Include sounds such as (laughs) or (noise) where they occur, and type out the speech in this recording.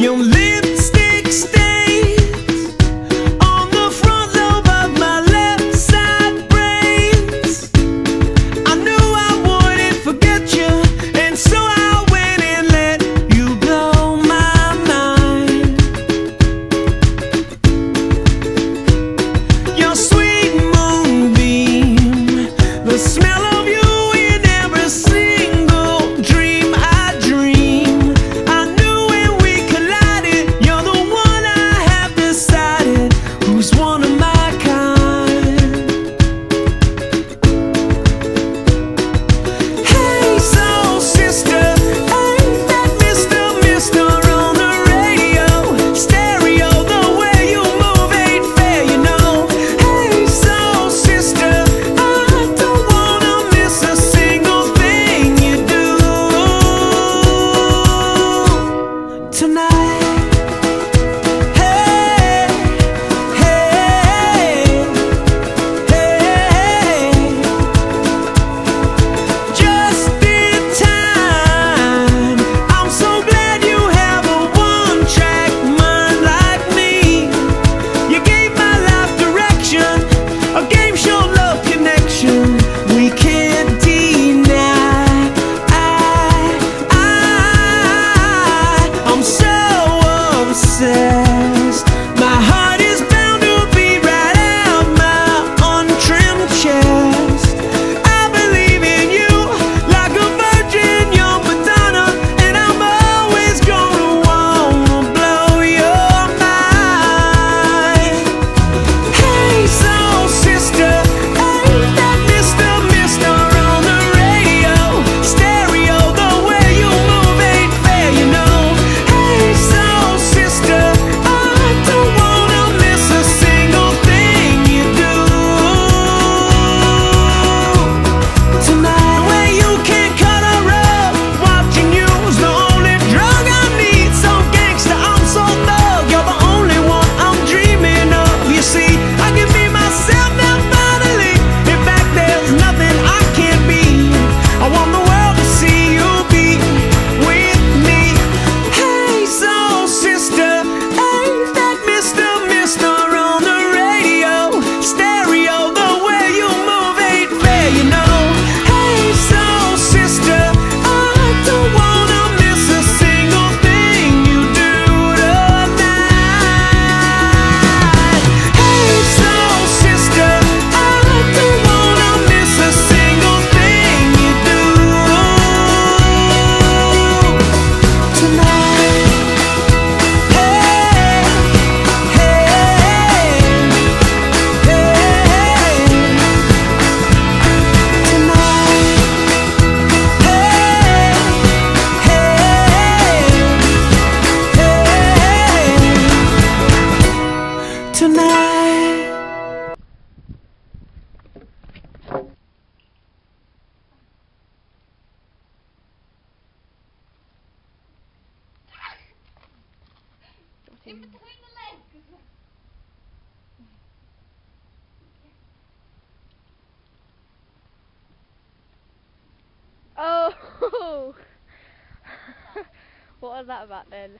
You'll leave In between the legs. Oh! (laughs) what was that about then?